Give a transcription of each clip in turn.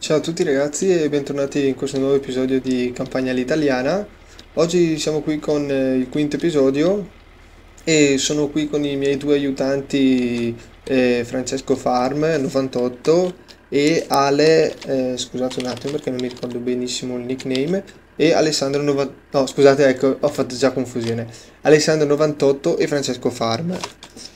Ciao a tutti ragazzi e bentornati in questo nuovo episodio di Campagna all'Italiana. Oggi siamo qui con eh, il quinto episodio e sono qui con i miei due aiutanti eh, Francesco Farm 98 e Ale, eh, scusate un attimo perché non mi ricordo benissimo il nickname, e Alessandro 98, no scusate ecco ho fatto già confusione, Alessandro 98 e Francesco Farm.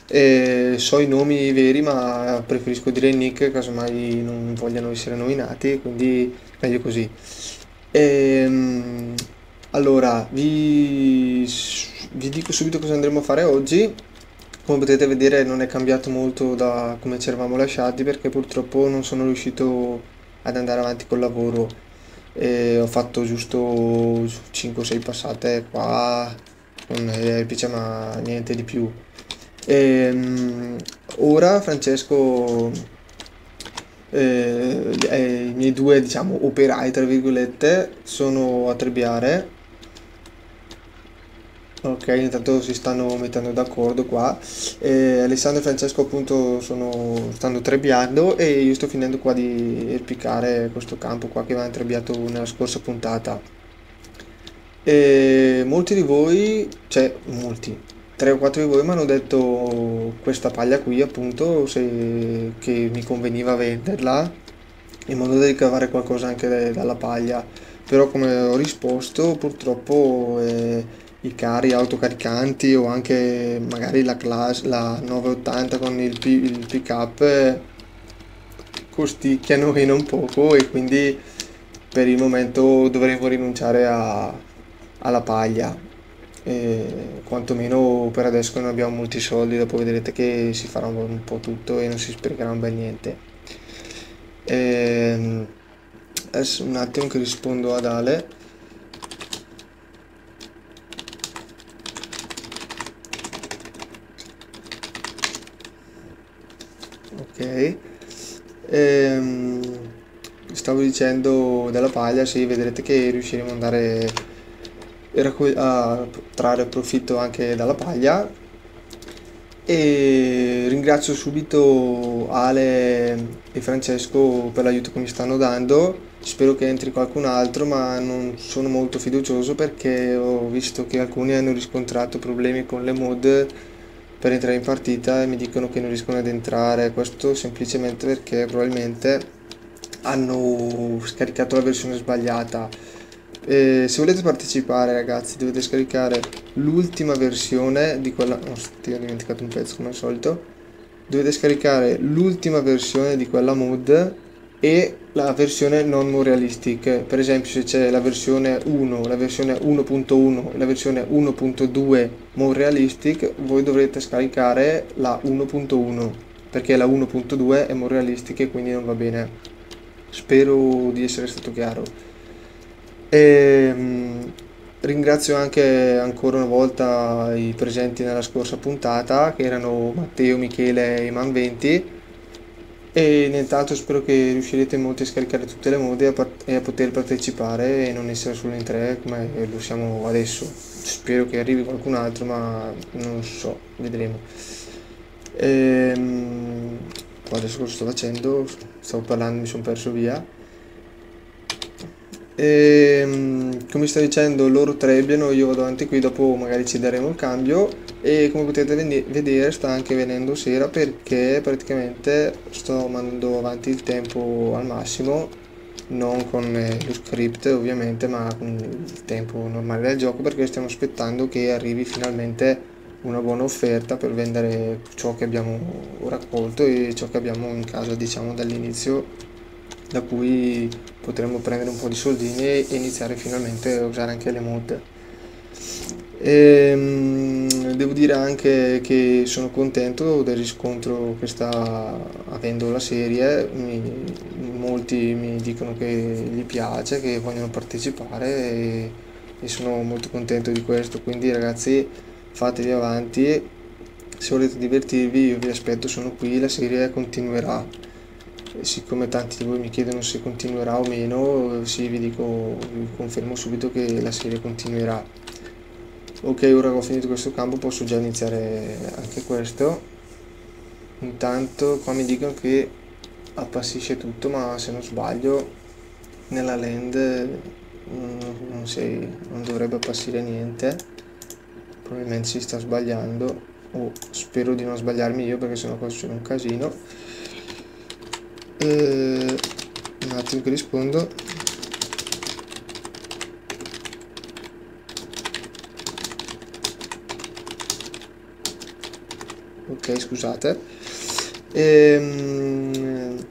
Eh, so i nomi veri, ma preferisco dire nick, casomai non vogliano essere nominati, quindi meglio così. Ehm, allora, vi, vi dico subito cosa andremo a fare oggi. Come potete vedere non è cambiato molto da come ci eravamo lasciati perché purtroppo non sono riuscito ad andare avanti col lavoro. E ho fatto giusto 5-6 passate qua con Epice ma niente di più. Ehm, ora Francesco, eh, eh, i miei due diciamo operai tra virgolette sono a trebbiare. Ok, intanto si stanno mettendo d'accordo qua. Eh, Alessandro e Francesco appunto sono, stanno trebbiando e io sto finendo qua di erpicare questo campo qua che avevamo trebbiato nella scorsa puntata. E molti di voi, cioè molti, 3 o 4 di voi mi hanno detto questa paglia qui appunto se, che mi conveniva venderla in modo da ricavare qualcosa anche dalla paglia. Però come ho risposto purtroppo eh, i carri autocaricanti o anche magari la class la 980 con il, il pick up eh, costicchiano e non poco e quindi per il momento dovremo rinunciare a, alla paglia e quantomeno per adesso non abbiamo molti soldi, dopo vedrete che si farà un po' tutto e non si sprecherà un bel niente. E ehm, adesso un attimo che rispondo ad Ale. Ok. E, ehm, stavo dicendo della paglia, sì, vedrete che riusciremo ad andare a trarre profitto anche dalla paglia. E ringrazio subito Ale e Francesco per l'aiuto che mi stanno dando. Spero che entri qualcun altro ma non sono molto fiducioso perché ho visto che alcuni hanno riscontrato problemi con le mod per entrare in partita e mi dicono che non riescono ad entrare. Questo semplicemente perché probabilmente hanno scaricato la versione sbagliata e se volete partecipare ragazzi dovete scaricare l'ultima versione di quella... Oh, ho dimenticato un pezzo come al solito. Dovete scaricare l'ultima versione di quella mod e la versione non realistic. Per esempio se c'è la versione 1, la versione 1.1 e la versione 1.2 more realistic, voi dovrete scaricare la 1.1 perché la 1.2 è more realistic e quindi non va bene. Spero di essere stato chiaro. E, mh, ringrazio anche ancora una volta i presenti nella scorsa puntata, che erano Matteo, Michele e Manventi. E nient'altro, spero che riuscirete molti a scaricare tutte le mode e a, poter partecipare e non essere solo in tre come lo siamo adesso. Spero che arrivi qualcun altro, ma non so, vedremo. E, mh, adesso cosa sto facendo? Stavo parlando, mi sono perso via. E, ehm, come sto dicendo loro trebbiano, io vado avanti qui, dopo magari ci daremo il cambio. E come potete vedere sta anche venendo sera perché praticamente sto mandando avanti il tempo al massimo. Non con eh, lo script ovviamente ma con il tempo normale del gioco perché stiamo aspettando che arrivi finalmente una buona offerta per vendere ciò che abbiamo raccolto e ciò che abbiamo in casa diciamo dall'inizio da cui potremo prendere un po' di soldini e iniziare finalmente a usare anche le mod. E, ehm, devo dire anche che sono contento del riscontro che sta avendo la serie, mi, molti mi dicono che gli piace, che vogliono partecipare e, e sono molto contento di questo, quindi ragazzi fatevi avanti, se volete divertirvi io vi aspetto, sono qui, la serie continuerà siccome tanti di voi mi chiedono se continuerà o meno, sì, vi dico, vi confermo subito che la serie continuerà. Ok, ora che ho finito questo campo posso già iniziare anche questo. Intanto qua mi dicono che appassisce tutto ma se non sbaglio nella land mm, non, si, non dovrebbe appassire niente probabilmente si sta sbagliando o spero di non sbagliarmi io perché sennò qua succede un casino e... un attimo che rispondo. Ok scusate. Ehm,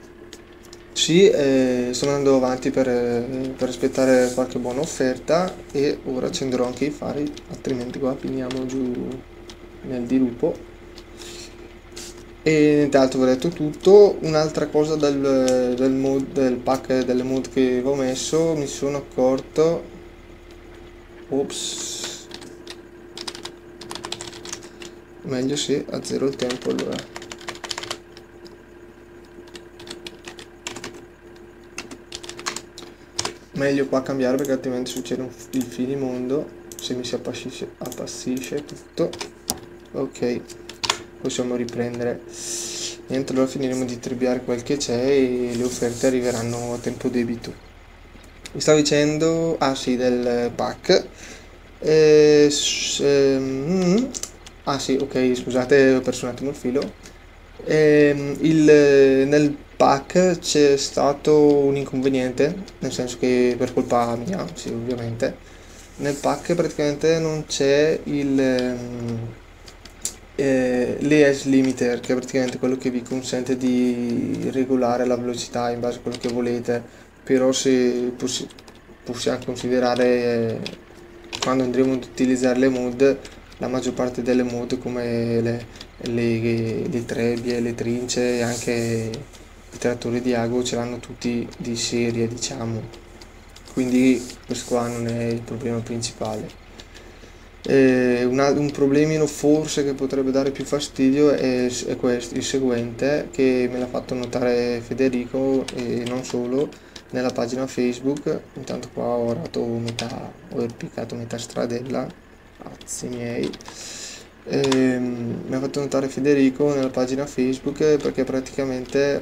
sì eh, sto andando avanti per, per, aspettare qualche buona offerta e ora accenderò anche i fari altrimenti qua finiamo giù nel dirupo e nient'altro ho detto tutto. Un'altra cosa del, del, mod, del pack delle mod che avevo messo mi sono accorto. Ops. Meglio se azzero il tempo allora. Meglio qua cambiare perché altrimenti succede un, il finimondo. Se mi si appassisce, appassisce tutto. Ok possiamo riprendere niente allora finiremo di trebbiare quel che c'è e le offerte arriveranno a tempo debito mi stavo dicendo ah sì del pack eh, ehm, Ah sì, ok, scusate, ho perso un attimo il filo. Ehm, il, nel pack c'è stato un inconveniente, nel senso che per colpa mia, sì, ovviamente. Nel pack praticamente non c'è il ehm, eh, l'ES limiter, che è praticamente quello che vi consente di regolare la velocità in base a quello che volete, però se possi possiamo considerare eh, quando andremo ad utilizzare le mod la maggior parte delle moto come le, le, le trebbie, le trince e anche i trattori di ago ce l'hanno tutti di serie diciamo. Quindi questo qua non è il problema principale eh, un, un, problemino forse che potrebbe dare più fastidio è, è questo, il seguente che me l'ha fatto notare Federico e non solo nella pagina Facebook intanto qua ho orato metà ho erpicato metà stradella Cazzi miei. Ehm, mi ha fatto notare Federico nella pagina Facebook perché praticamente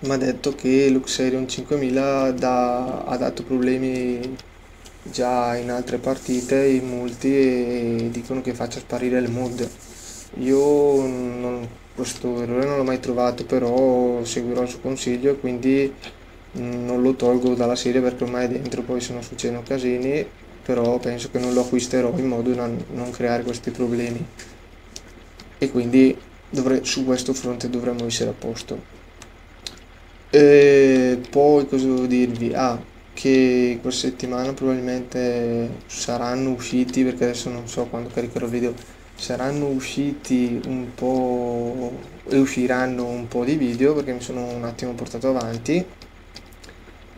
mi ha detto che Luxerion 5000 da, ha dato problemi già in altre partite in multi e dicono che faccia sparire le mod. Io non, questo errore non l'ho mai trovato, però seguirò il suo consiglio quindi non lo tolgo dalla serie perché ormai è dentro, poi se non succedono casini però penso che non lo acquisterò in modo da non creare questi problemi e quindi dovre, su questo fronte dovremmo essere a posto e poi cosa devo dirvi? Ah, che questa settimana probabilmente saranno usciti perché adesso non so quando caricherò il video saranno usciti un po' e usciranno un po' di video perché mi sono un attimo portato avanti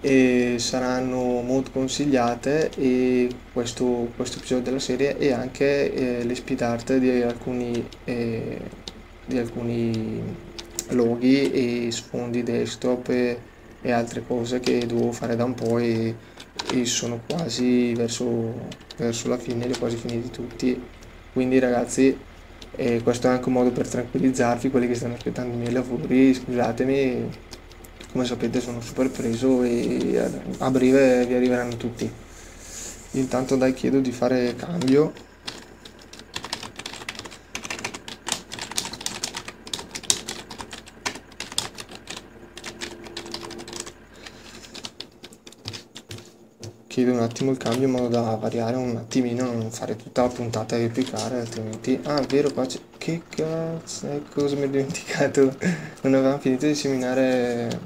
e saranno molto consigliate e questo, questo episodio della serie e anche eh, le speed art di alcuni, eh, di alcuni loghi e sfondi desktop e, e, altre cose che dovevo fare da un po' e, e sono quasi verso, verso la fine, li ho quasi finiti tutti. Quindi ragazzi eh, questo è anche un modo per tranquillizzarvi quelli che stanno aspettando i miei lavori scusatemi. Come sapete sono super preso e a breve vi arriveranno tutti. Intanto dai chiedo di fare cambio chiedo un attimo il cambio in modo da variare un attimino non fare tutta la puntata e piccare altrimenti ah è vero qua c'è che cazzo cosa mi ho dimenticato? Non avevamo finito di seminare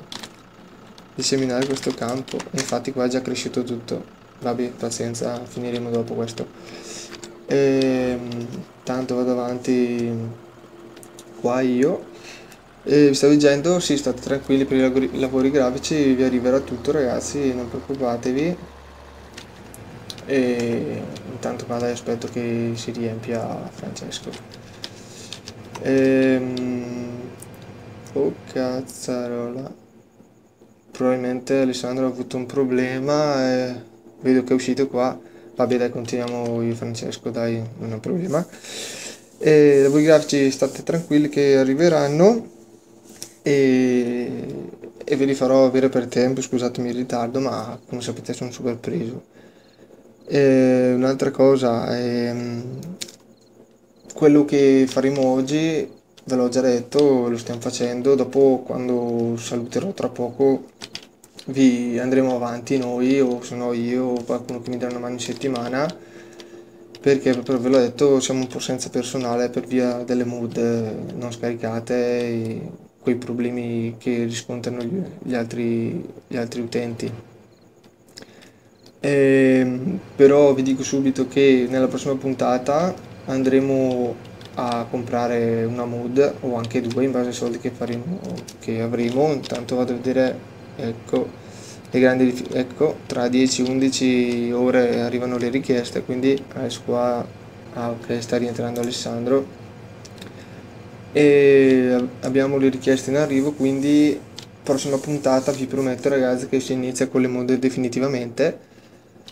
di seminare questo campo. Infatti qua è già cresciuto tutto. Vabbè pazienza finiremo dopo questo. E, ehm, tanto vado avanti qua io. E vi stavo dicendo sì state tranquilli per i lavori grafici vi arriverà tutto ragazzi non preoccupatevi e intanto e aspetto che si riempia Francesco. Ehm, oh cazzarola. Probabilmente Alessandro ha avuto un problema e vedo che è uscito qua. Vabbè dai continuiamo io Francesco dai non è un problema. E voi grafici state tranquilli che arriveranno. E e ve li farò avere per tempo, scusatemi il ritardo, ma come sapete sono super preso. E un'altra cosa, ehm, quello che faremo oggi, ve l'ho già detto, lo stiamo facendo, dopo quando saluterò tra poco vi andremo avanti noi o se no io o qualcuno che mi dà una mano in settimana perché proprio ve l'ho detto siamo un po' senza personale per via delle mood non scaricate e quei problemi che riscontrano gli altri, gli altri utenti. E, però vi dico subito che nella prossima puntata andremo a comprare una mood o anche due in base ai soldi che, faremo, che avremo. Intanto vado a vedere, ecco, le grandi, ecco, tra 10-11 ore arrivano le richieste, quindi adesso qua, ah ok, sta rientrando Alessandro e abbiamo le richieste in arrivo quindi prossima puntata vi prometto ragazzi che si inizia con le mode definitivamente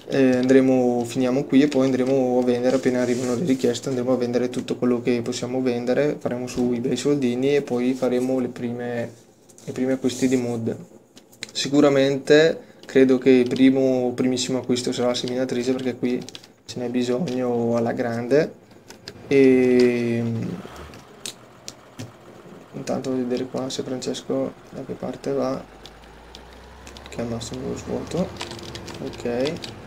e andremo finiamo qui e poi andremo a vendere appena arrivano le richieste andremo a vendere tutto quello che possiamo vendere faremo su ebay soldini e poi faremo le prime le prime acquisti di mod. Sicuramente credo che il primo primissimo acquisto sarà la seminatrice perché qui ce n'è bisogno alla grande. E intanto voglio vedere qua se Francesco da che parte va che al massimo lo svuoto. Ok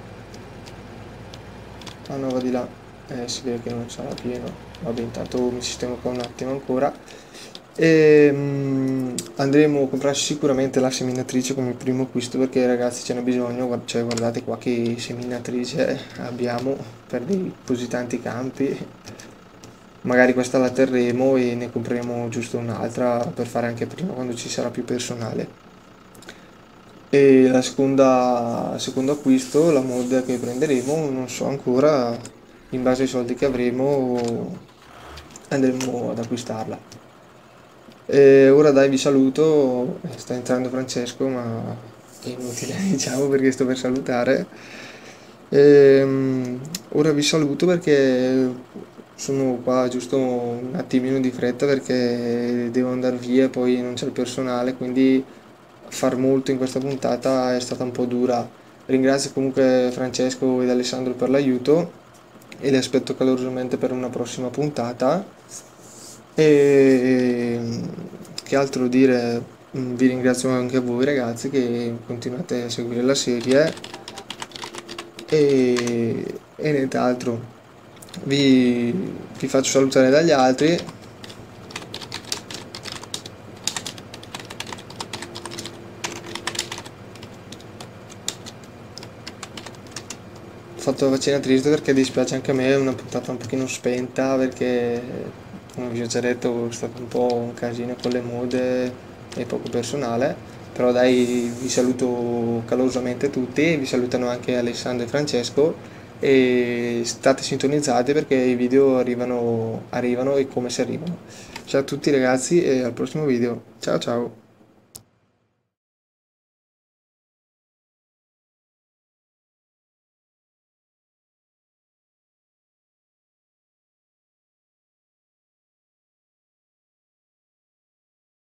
ah no di là. Eh, si vede che non sarà pieno. Vabbè intanto mi sistemo qua un attimo ancora. E um, andremo a comprare sicuramente la seminatrice come primo acquisto perché ragazzi ce n'è bisogno. Cioè guardate qua che seminatrice abbiamo per dei così tanti campi. Magari questa la terremo e ne compreremo giusto un'altra per fare anche prima quando ci sarà più personale e la seconda secondo acquisto la mod che prenderemo non so ancora in base ai soldi che avremo andremo ad acquistarla. E ora dai vi saluto. Sta entrando Francesco ma è inutile diciamo perché sto per salutare. E, um, ora vi saluto perché sono qua giusto un attimino di fretta perché devo andare via e poi non c'è il personale, quindi far molto in questa puntata è stata un po' dura. Ringrazio comunque Francesco ed Alessandro per l'aiuto e li aspetto calorosamente per una prossima puntata. E che altro dire? Vi ringrazio anche a voi ragazzi che continuate a seguire la serie e, e nient'altro vi, vi faccio salutare dagli altri fatto la vaccina triste perché dispiace anche a me, è una puntata un pochino spenta perché come vi ho già detto è stato un po' un casino con le mode e poco personale però dai vi saluto calorosamente tutti vi salutano anche Alessandro e Francesco e state sintonizzati perché i video arrivano, arrivano e come si arrivano. Ciao a tutti ragazzi e al prossimo video. Ciao ciao!